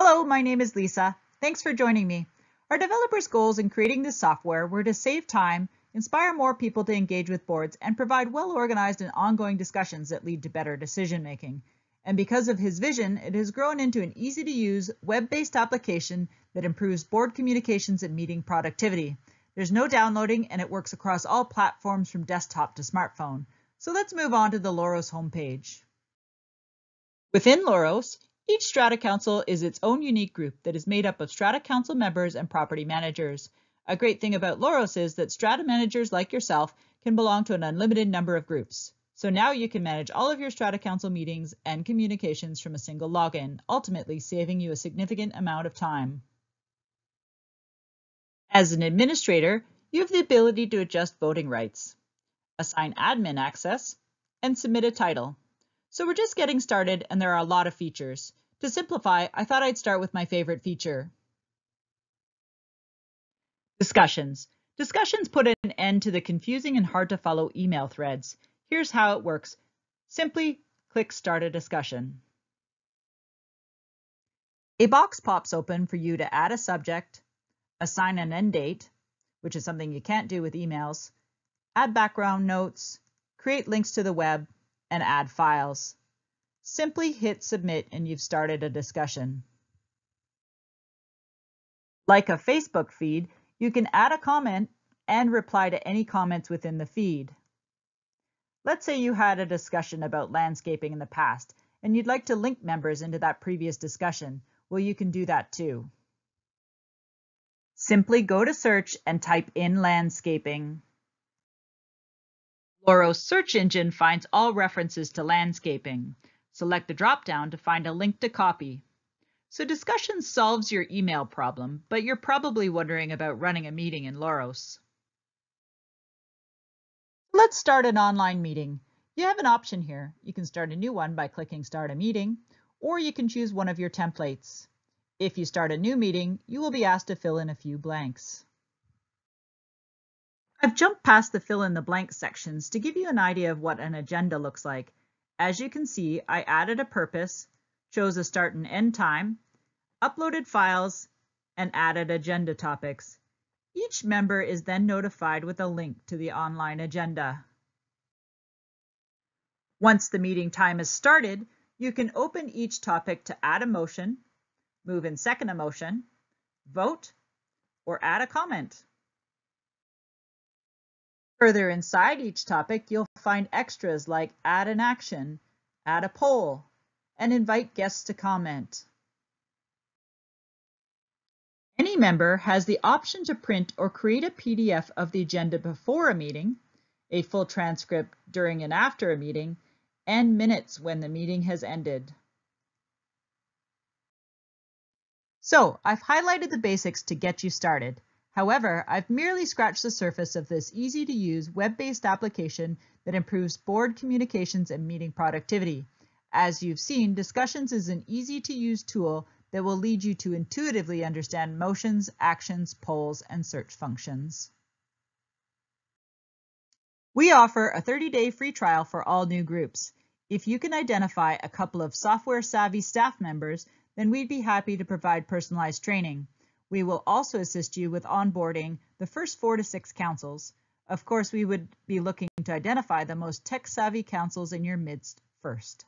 Hello, my name is Lisa. Thanks for joining me. Our developers' goals in creating this software were to save time, inspire more people to engage with boards, and provide well-organized and ongoing discussions that lead to better decision-making. And because of his vision, it has grown into an easy-to-use, web-based application that improves board communications and meeting productivity. There's no downloading, and it works across all platforms from desktop to smartphone. So let's move on to the LORROS homepage. Within LORROS, each Strata Council is its own unique group that is made up of Strata Council members and property managers. A great thing about LORROS is that Strata managers like yourself can belong to an unlimited number of groups. So now you can manage all of your Strata Council meetings and communications from a single login, ultimately saving you a significant amount of time. As an administrator, you have the ability to adjust voting rights, assign admin access, and submit a title. So we're just getting started and there are a lot of features. To simplify, I thought I'd start with my favorite feature. Discussions. Discussions put an end to the confusing and hard to follow email threads. Here's how it works. Simply click Start a Discussion. A box pops open for you to add a subject, assign an end date, which is something you can't do with emails, add background notes, create links to the web, and add files. Simply hit submit and you've started a discussion. Like a Facebook feed, you can add a comment and reply to any comments within the feed. Let's say you had a discussion about landscaping in the past and you'd like to link members into that previous discussion. Well, you can do that too. Simply go to search and type in landscaping. LORROS search engine finds all references to landscaping. Select the drop-down to find a link to copy. So Discussion solves your email problem, but you're probably wondering about running a meeting in LORROS. Let's start an online meeting. You have an option here. You can start a new one by clicking Start a Meeting, or you can choose one of your templates. If you start a new meeting, you will be asked to fill in a few blanks. I've jumped past the fill in the blank sections to give you an idea of what an agenda looks like. As you can see, I added a purpose, chose a start and end time, uploaded files, and added agenda topics. Each member is then notified with a link to the online agenda. Once the meeting time is started, you can open each topic to add a motion, move and second a motion, vote, or add a comment. Further inside each topic, you'll find extras like add an action, add a poll, and invite guests to comment. Any member has the option to print or create a PDF of the agenda before a meeting, a full transcript during and after a meeting, and minutes when the meeting has ended. So I've highlighted the basics to get you started. However, I've merely scratched the surface of this easy-to-use web-based application that improves board communications and meeting productivity. As you've seen, Discussions is an easy-to-use tool that will lead you to intuitively understand motions, actions, polls, and search functions. We offer a 30-day free trial for all new groups. If you can identify a couple of software-savvy staff members, then we'd be happy to provide personalized training. We will also assist you with onboarding the first four to six councils. Of course, we would be looking to identify the most tech-savvy councils in your midst first.